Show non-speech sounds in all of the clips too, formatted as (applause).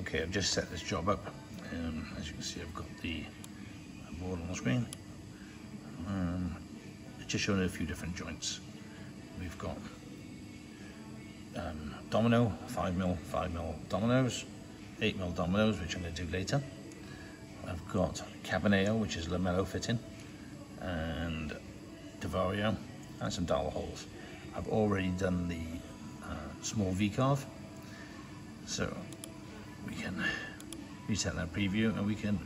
Okay, I've just set this job up. Um, as you can see, I've got the board on the screen. Um, it's just showing a few different joints. We've got um, domino, 5mm, 5mm dominoes, 8mm dominoes, which I'm going to do later. I've got Cabineo, which is lamello fitting, and Divario, and some dowel holes. I've already done the uh, small V-carve, so we can reset that preview and we can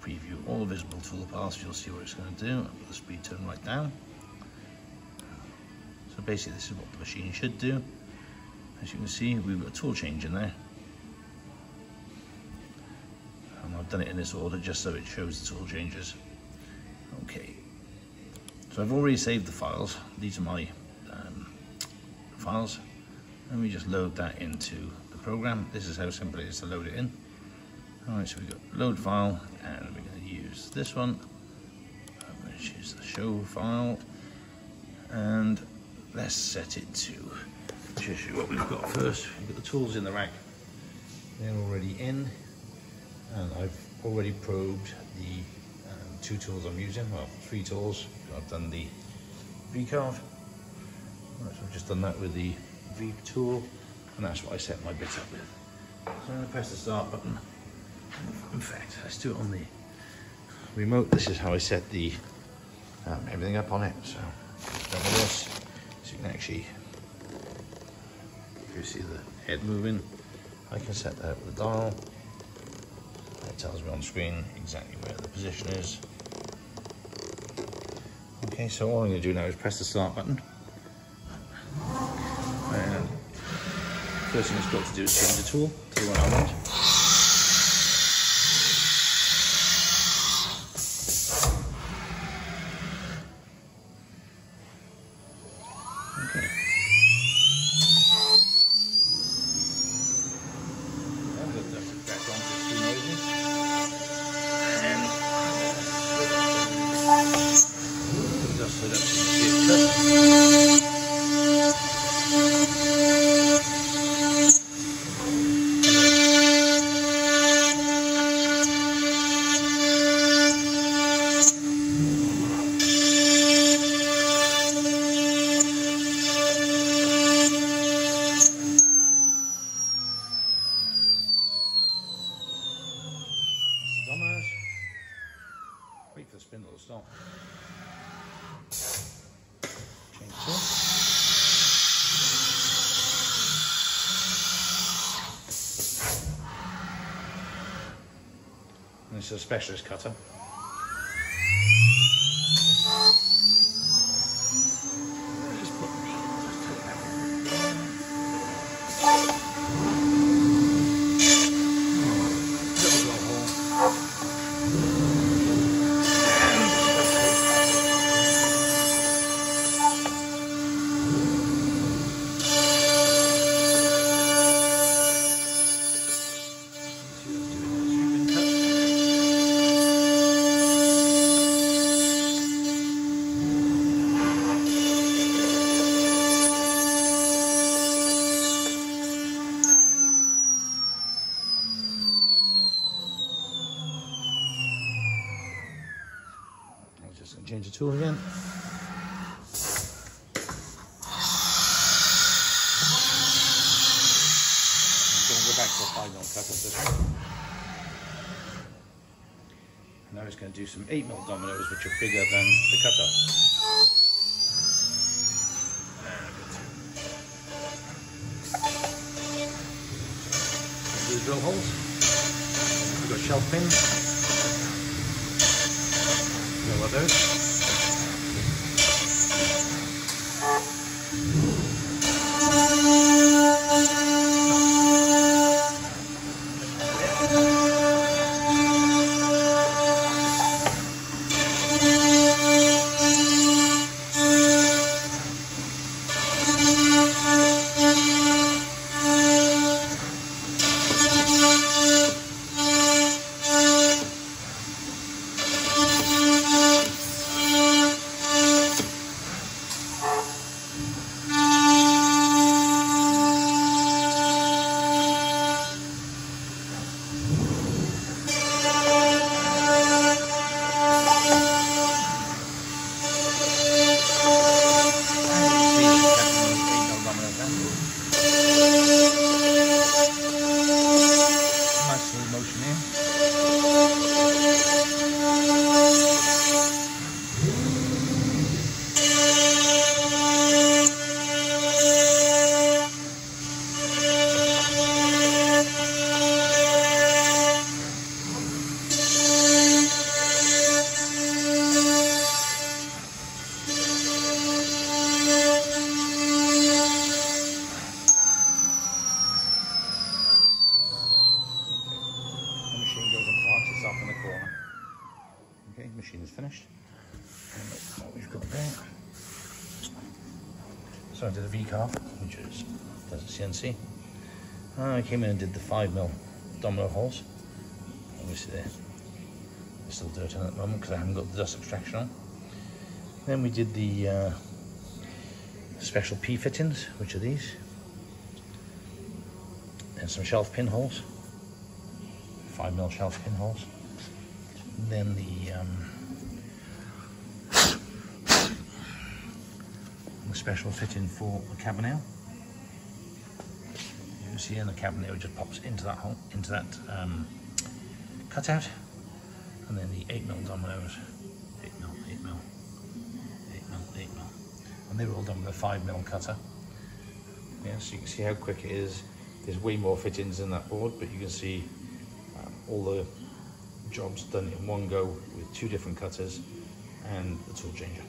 preview all visible toolpaths. You'll see what it's going to do. I'll put the speed turn right down. So basically this is what the machine should do. As you can see, we've got a tool change in there. And I've done it in this order just so it shows the tool changes. Okay. So I've already saved the files. These are my um, files. Let me just load that into program. This is how simple it is to load it in. All right, so we've got load file and we're going to use this one, I'm going to is the show file. And let's set it to show you what we've got first. We've got the tools in the rack. They're already in. And I've already probed the um, two tools I'm using, well, three tools. I've done the V-carve. Right, so I've just done that with the V tool, and that's what I set my bit up with. So I'm going to press the start button. In fact, let's do it on the remote. This is how I set the um, everything up on it. So double this, so you can actually, if you see the head moving, I can set that with the dial. It tells me on screen exactly where the position is. Okay, so all I'm going to do now is press the start button. First thing it's got to do is change the tool to the one I want. Change tool. And This is a specialist cutter. Change the tool again. Now it's going to do some eight mil dominoes, which are bigger than the cutter. Drill holes. We've got shelf pins. Know what everything's finished. And what we've got there. So I did a V-carve, which is does a CNC. I came in and did the 5mm domino holes. Obviously they're, they're at the moment because I haven't got the dust extraction on. Then we did the uh, special P fittings, which are these. And some shelf pin holes, 5mm shelf pin Then the um, (coughs) the special fitting for the cabinet. You can see in the cabinet just pops into that hole, into that um, cutout, and then the 8mm dominoes, 8mm, 8mm, 8mm, 8mm, and they were all done with a 5mm cutter. Yeah, so you can see how quick it is. There's way more fittings in that board, but you can see um, all the jobs done in one go with two different cutters and the tool changer.